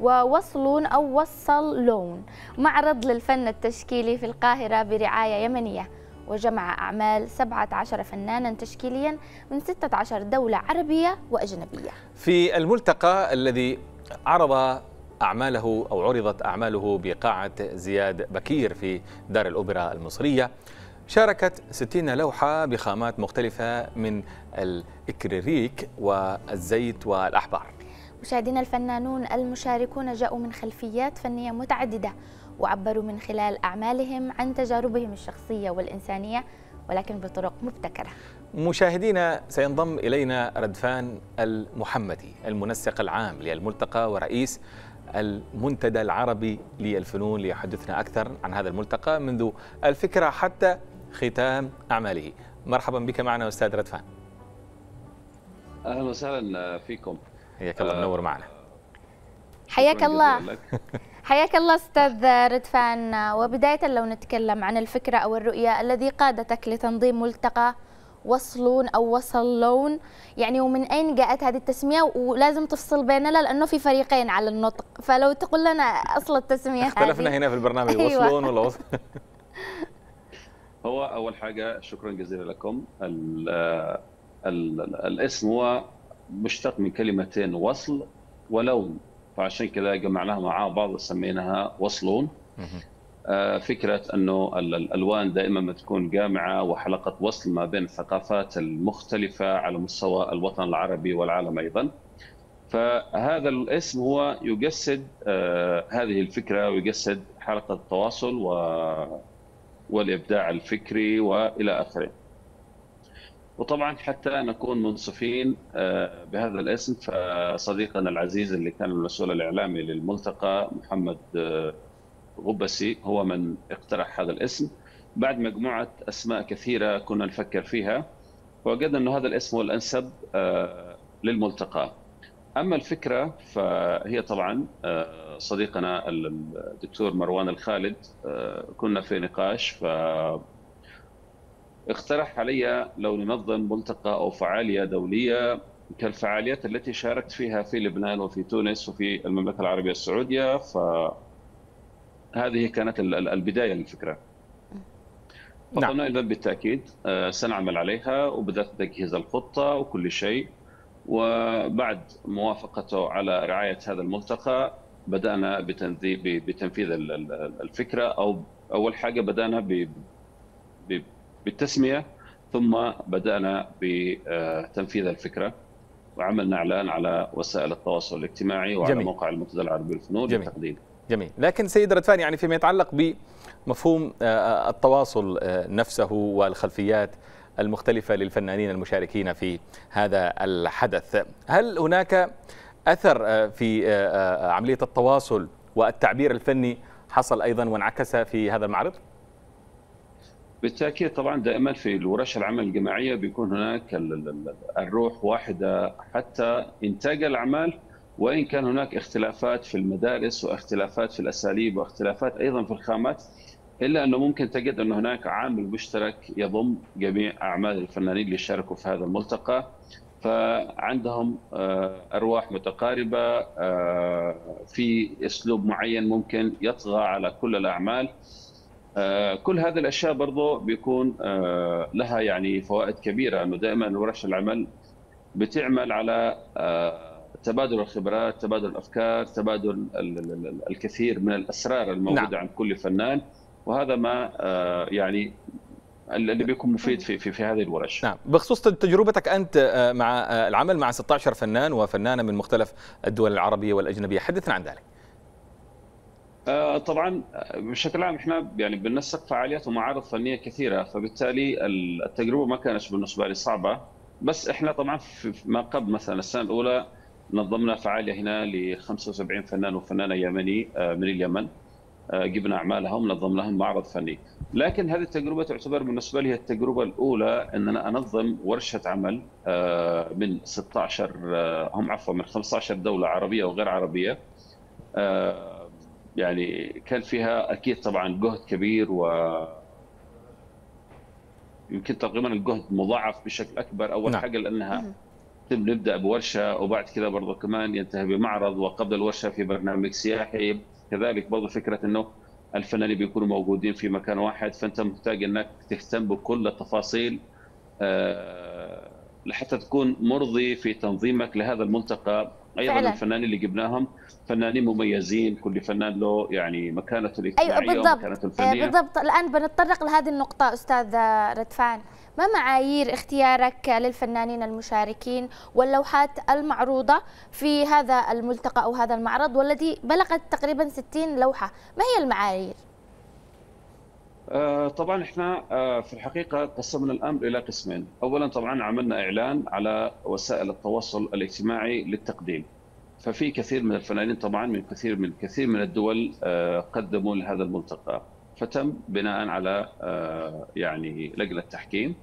ووصل أو وصل لون معرض للفن التشكيلي في القاهرة برعاية يمنية. وجمع أعمال 17 فنانا تشكيليا من 16 دولة عربية وأجنبية. في الملتقى الذي عرض أعماله أو عرضت أعماله بقاعة زياد بكير في دار الأوبرا المصرية شاركت 60 لوحة بخامات مختلفة من الإكريريك والزيت والأحبار. مشاهدينا الفنانون المشاركون جاءوا من خلفيات فنية متعددة وعبروا من خلال أعمالهم عن تجاربهم الشخصية والإنسانية ولكن بطرق مبتكرة. مشاهدينا سينضم إلينا ردفان المحمدي المنسق العام للملتقى ورئيس المنتدى العربي للفنون ليحدثنا أكثر عن هذا الملتقى منذ الفكرة حتى ختام أعماله. مرحبا بك معنا أستاذ ردفان. أهلا وسهلا فيكم. حياك الله منور معنا. حياك الله. حياك الله أستاذ ردفان وبداية لو نتكلم عن الفكرة أو الرؤية الذي قادتك لتنظيم ملتقى وصلون أو وصل لون يعني ومن أين جاءت هذه التسمية؟ ولازم تفصل بيننا لأنه في فريقين على النطق. فلو تقول لنا أصل التسمية اختلفنا هنا في البرنامج. أيوة. وصلون ولا وصل؟ هو أول حاجة شكرا جزيلا لكم. ال ال الاسم هو مشتق من كلمتين وصل ولون فعشان كذا جمعناها مع بعض وسميناها وصلون فكرة إنه الألوان دائما ما تكون جامعة وحلقة وصل ما بين الثقافات المختلفة على مستوى الوطن العربي والعالم أيضا. فهذا الاسم هو يجسد هذه الفكرة ويجسد حلقة التواصل و والإبداع الفكري وإلى آخره. وطبعا حتى نكون منصفين بهذا الاسم فصديقنا العزيز اللي كان المسؤول الإعلامي للملتقى محمد غبسي هو من اقترح هذا الاسم بعد مجموعة أسماء كثيرة كنا نفكر فيها ووجدنا إنه هذا الاسم هو الأنسب للملتقى. أما الفكرة فهي طبعا صديقنا الدكتور مروان الخالد كنا في نقاش ف اقترح علي لو ننظم ملتقى أو فعالية دولية كالفعاليات التي شاركت فيها في لبنان وفي تونس وفي المملكة العربية السعودية فهذه كانت البداية للفكرة. فقلنا نعم. اذا بالتاكيد سنعمل عليها وبدأت تجهيز الخطة وكل شيء وبعد موافقته على رعاية هذا الملتقى بدأنا بتنفيذ الفكرة أو أول حاجة بدأنا ب بالتسمية ثم بدأنا بتنفيذ الفكرة وعملنا إعلان على وسائل التواصل الاجتماعي وعلى جميل. موقع المنتدى العربي للفنون للتقديم جميل لكن سيد ردفان يعني فيما يتعلق بمفهوم التواصل نفسه والخلفيات المختلفة للفنانين المشاركين في هذا الحدث هل هناك أثر في عملية التواصل والتعبير الفني حصل أيضا وانعكس في هذا المعرض؟ بالتأكيد طبعا دائما في الورش العمل الجماعية بيكون هناك الروح واحدة حتى إنتاج الأعمال وإن كان هناك اختلافات في المدارس واختلافات في الأساليب واختلافات أيضا في الخامات إلا أنه ممكن تجد أن هناك عامل مشترك يضم جميع أعمال الفنانين اللي شاركوا في هذا الملتقى. فعندهم أرواح متقاربة في أسلوب معين ممكن يطغى على كل الأعمال. كل هذه الأشياء برضه بيكون لها يعني فوائد كبيرة إنه دائما ورش العمل بتعمل على تبادل الخبرات، تبادل الأفكار، تبادل الكثير من الأسرار الموجودة نعم. عند كل فنان وهذا ما يعني اللي بيكون مفيد في في, في هذه الورش. نعم، بخصوص تجربتك أنت مع العمل مع 16 فنان وفنانة من مختلف الدول العربية والأجنبية، حدثنا عن ذلك. طبعا بشكل عام إحنا يعني بننسق فعاليات ومعارض فنية كثيرة فبالتالي التجربة ما كانت بالنسبة لي صعبة. بس إحنا طبعا ما قبل مثلا السنة الأولى نظمنا فعالية هنا ل 75 فنان وفنانة يمني من اليمن جبنا أعمالهم نظم لهم معرض فني. لكن هذه التجربة تعتبر بالنسبة لي التجربة الأولى إن أنا أنظم ورشة عمل من 16 هم عفوا من 15 دولة عربية وغير عربية. يعني كان فيها أكيد طبعا جهد كبير و يمكن تقريبا الجهد مضاعف بشكل أكبر. أول نعم. حاجة لأنها نبدأ بورشة وبعد كذا برضه كمان ينتهي بمعرض وقبل الورشة في برنامج سياحي. كذلك برضه فكرة إنه الفنانين بيكونوا موجودين في مكان واحد فأنت محتاج إنك تهتم بكل التفاصيل آه، لحتى تكون مرضي في تنظيمك لهذا الملتقى أيضا فعلا. الفنانين اللي جبناهم فنانين مميزين كل فنان له يعني مكانته الاجتماعية أيوة بالضبط. ومكانته الفنية. بالضبط. الآن بنتطرق لهذه النقطة أستاذ ردفان ما معايير اختيارك للفنانين المشاركين واللوحات المعروضة في هذا الملتقى أو هذا المعرض والذي بلغت تقريبا 60 لوحة؟ ما هي المعايير؟ آه، طبعا إحنا آه، في الحقيقة قسمنا الأمر إلى قسمين، اولا طبعا عملنا إعلان على وسائل التواصل الاجتماعي للتقديم. ففي كثير من الفنانين طبعا من كثير من كثير من الدول آه، قدموا لهذا الملتقى، فتم بناء على يعني لجنة تحكيم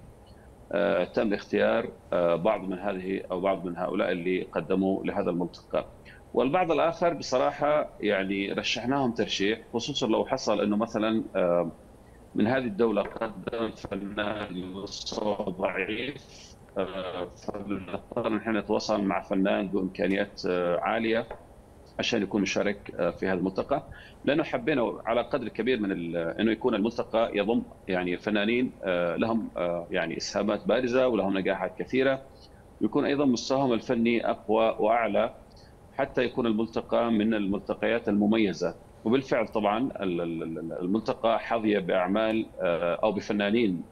تم اختيار بعض من هذه أو بعض من هؤلاء اللي قدموا لهذا الملتقى. والبعض الآخر بصراحة يعني رشحناهم ترشيح خصوصا لو حصل إنه مثلا من هذه الدولة قدم فنان مستوى ضعيف فبنضطر نحن نتواصل مع فنان ذو امكانيات عالية. عشان يكون مشارك آه، في هذا الملتقى. لأنه حبينا على قدر كبير من أنه يكون الملتقى يضم يعني فنانين آه، لهم آه، يعني إسهامات بارزة ولهم نجاحات كثيرة. ويكون أيضا مستواهم الفني أقوى وأعلى حتى يكون الملتقى من الملتقيات المميزة. وبالفعل طبعا الملتقى حظي بأعمال أو بفنانين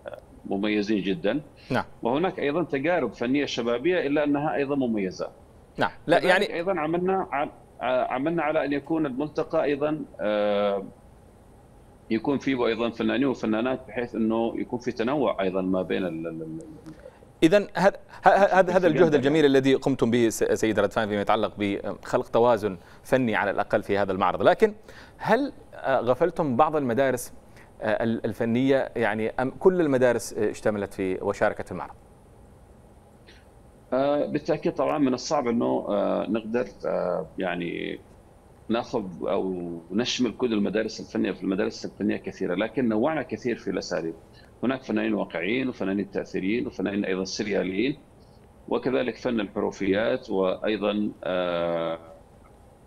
مميزين جدا. نعم. وهناك أيضا تجارب فنية شبابية إلا أنها أيضا مميزة. نعم. لا يعني أيضا عملنا عملنا على أن يكون الملتقى أيضا آه، يكون فيه أيضا فنانين وفنانات بحيث إنه يكون في تنوع أيضا ما بين اذا هذا هذا الجهد الجميل الذي قمتم به سيد ردفان فيما يتعلق بخلق توازن فني على الأقل في هذا المعرض، لكن هل آه، غفلتم بعض المدارس آه، الفنية؟ يعني أم كل المدارس اشتملت في وشاركت في المعرض؟ آه، بالتأكيد طبعا من الصعب إنه آه، نقدر آه، يعني نأخذ أو نشمل كل المدارس الفنية في المدارس الفنية كثيرة لكن نوعنا كثير في الأساليب. هناك فنانين واقعيين وفنانين تأثيريين وفنانين أيضا سرياليين وكذلك فن الحروفيات وأيضا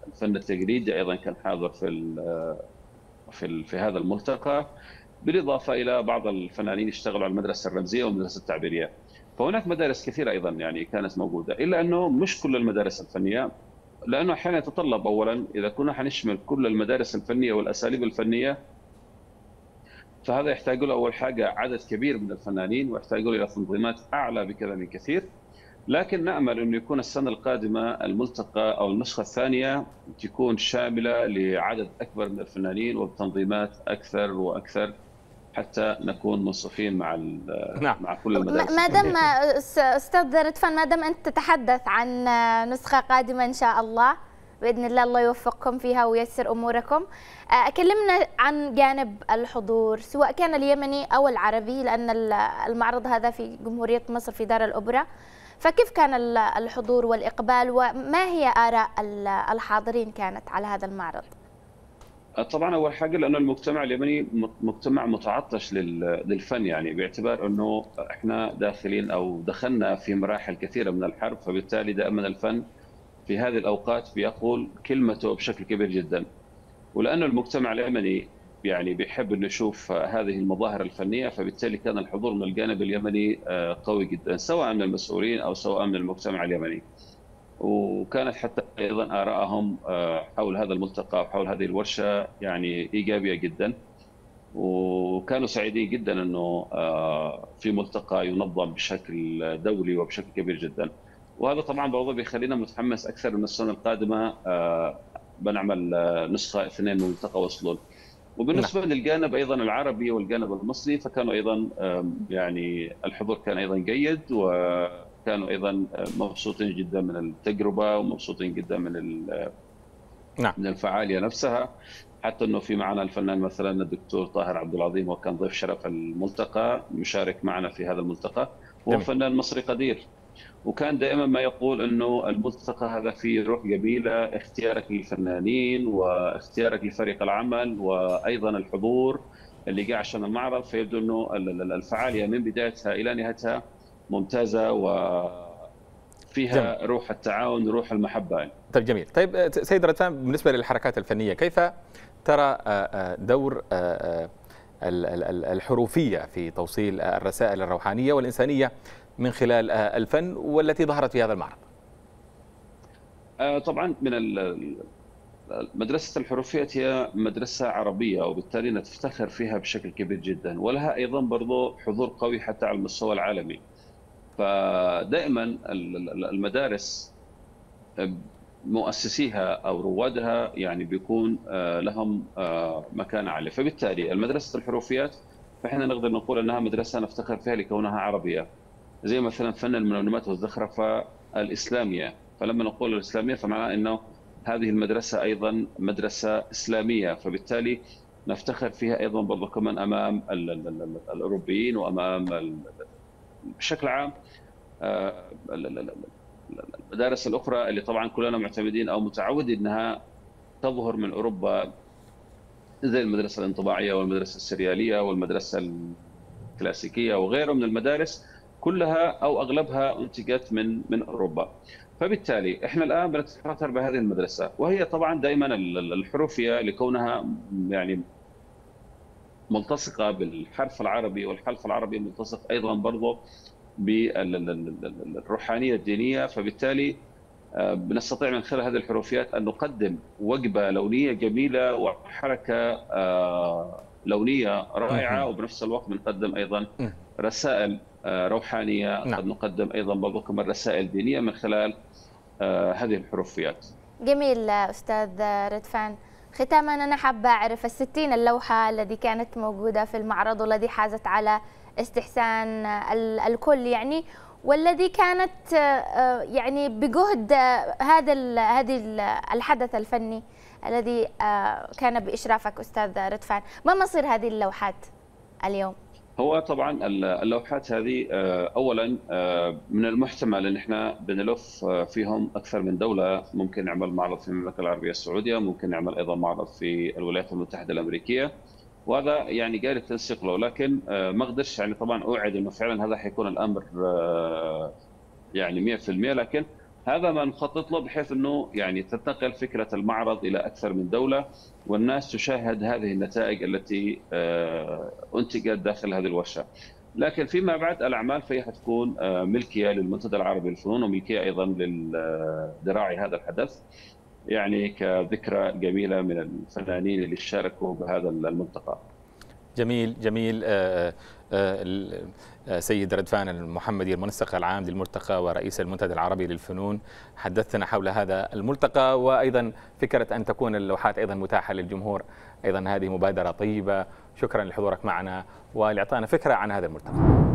الفن التجريدي أيضا كان حاضر في في في هذا الملتقى بالإضافة إلى بعض الفنانين اشتغلوا على المدرسة الرمزية والمدرسة التعبيرية. فهناك مدارس كثيرة أيضا يعني كانت موجودة إلا أنه مش كل المدارس الفنية لأنه أحيانا يتطلب اولا إذا كنا حنشمل كل المدارس الفنية والأساليب الفنية فهذا يحتاج له أول حاجة عدد كبير من الفنانين ويحتاج له إلى تنظيمات أعلى بكذا من كثير لكن نأمل إنه يكون السنة القادمة الملتقى أو النسخة الثانية تكون شاملة لعدد أكبر من الفنانين وبتنظيمات أكثر وأكثر حتى نكون منصفين مع نعم. مع كل المدارس ما دام أستاذ ردفان ما دام أنت تتحدث عن نسخة قادمة إن شاء الله بإذن الله الله يوفقكم فيها وييسر أموركم. آه، كلمنا عن جانب الحضور سواء كان اليمني أو العربي لأن المعرض هذا في جمهورية مصر في دار الاوبرا فكيف كان الحضور والإقبال؟ وما هي آراء الحاضرين كانت على هذا المعرض؟ طبعا أول حاجة لأنه المجتمع اليمني مجتمع متعطش للفن يعني باعتبار أنه إحنا داخلين أو دخلنا في مراحل كثيرة من الحرب فبالتالي دائما الفن في هذه الأوقات بيقول كلمته بشكل كبير جدا. ولأنه المجتمع اليمني يعني بيحب إنه يشوف هذه المظاهر الفنية فبالتالي كان الحضور من الجانب اليمني آه، قوي جدا سواء من المسؤولين أو سواء من المجتمع اليمني. وكانت حتى أيضا ارائهم آه، حول هذا الملتقى وحول هذه الورشة يعني إيجابية جدا. وكانوا سعيدين جدا إنه آه، في ملتقى ينظم بشكل دولي وبشكل كبير جدا. وهذا طبعا برضه بيخلينا متحمس أكثر من السنة القادمة آه، بنعمل نسخة اثنين من ملتقى وصلون. وبالنسبة نعم. للجانب أيضا العربي والجانب المصري فكانوا أيضا يعني الحضور كان أيضا جيد و كانوا أيضا مبسوطين جدا من التجربة ومبسوطين جدا من نعم. من الفعالية نفسها. حتى إنه في معنا الفنان مثلا الدكتور طاهر عبد العظيم وكان ضيف شرف الملتقى يشارك معنا في هذا الملتقى. هو فنان مصري قدير. وكان دائما ما يقول إنه الملتقى هذا فيه روح جميله اختيارك للفنانين واختيارك لفريق العمل وأيضا الحضور اللي جاء عشان المعرض. فيبدو إنه الفعالية من بدايتها إلى نهايتها ممتازة و فيها جميل. روح التعاون روح المحبة. طيب جميل. طيب سيد ردفان بالنسبة للحركات الفنية كيف ترى دور الحروفية في توصيل الرسائل الروحانية والإنسانية من خلال الفن والتي ظهرت في هذا المعرض؟ طبعا من مدرسة الحروفيات هي مدرسة عربية وبالتالي نفتخر فيها بشكل كبير جدا. ولها أيضا برضو حضور قوي حتى على المستوى العالمي. فدائما المدارس مؤسسيها أو روادها يعني بيكون آه، لهم آه، مكانة عالية. فبالتالي المدرسة الحروفيات فإحنا نقدر نقول إنها مدرسة نفتخر فيها لكونها عربية. زي مثلا فن المنونمات والزخرفة الإسلامية. فلما نقول الإسلامية فمعناه إنه هذه المدرسة أيضا مدرسة إسلامية. فبالتالي نفتخر فيها أيضا برضو كمان أمام الأوروبيين وأمام بشكل عام آه، المدارس الأخرى اللي طبعا كلنا معتمدين أو متعودين إنها تظهر من أوروبا زي المدرسة الانطباعية والمدرسة السريالية والمدرسة الكلاسيكية وغيرها من المدارس. كلها أو أغلبها انتجت من من أوروبا. فبالتالي إحنا الآن بنتخاطر بهذه المدرسة وهي طبعا دائما الحروفية لكونها يعني ملتصقة بالحرف العربي والحرف العربي ملتصق أيضا برضه بالروحانيه الدينية فبالتالي بنستطيع من خلال هذه الحروفيات أن نقدم وجبة لونية جميلة وحركة آه، لونية رائعة وبنفس الوقت بنقدم أيضا رسائل آه، روحانية نعم. قد نقدم أيضا برضو كمان رسائل دينية من خلال هذه الحروفيات. جميل أستاذ ردفان. ختاما أنا حابة أعرف الستين اللوحة التي كانت موجودة في المعرض والذي حازت على استحسان الكل يعني والذي كانت آه، يعني بجهد هذا هذه الحدث الفني الذي آه، كان بإشرافك أستاذ ردفان ما مصير هذه اللوحات اليوم؟ هو طبعا اللوحات هذه آه، اولا من المحتمل أن إحنا بنلف فيهم أكثر من دولة. ممكن نعمل معرض في المملكة العربية السعودية ممكن نعمل أيضا معرض في الولايات المتحدة الأمريكية. وهذا يعني قال التنسيق له لكن آه، ما أقدرش يعني طبعا أوعد إنه فعلا هذا حيكون الأمر آه، يعني 100% لكن هذا ما نخطط له بحيث إنه يعني تنتقل فكرة المعرض إلى أكثر من دولة والناس تشاهد هذه النتائج التي آه، أنتجت داخل هذه الورشة. لكن فيما بعد الأعمال فهي حتكون ملكية للمنتدى العربي للفنون وملكية أيضا للذراعي هذا الحدث. يعني كذكرى جميلة من الفنانين اللي شاركوا بهذا الملتقى. جميل جميل. آه، آه، آه، سيد ردفان المحمدي المنسق العام للملتقى ورئيس المنتدى العربي للفنون. حدثنا حول هذا الملتقى وأيضا فكرة أن تكون اللوحات أيضا متاحة للجمهور. أيضا هذه مبادرة طيبة. شكرا لحضورك معنا ولاعطائنا فكرة عن هذا الملتقى.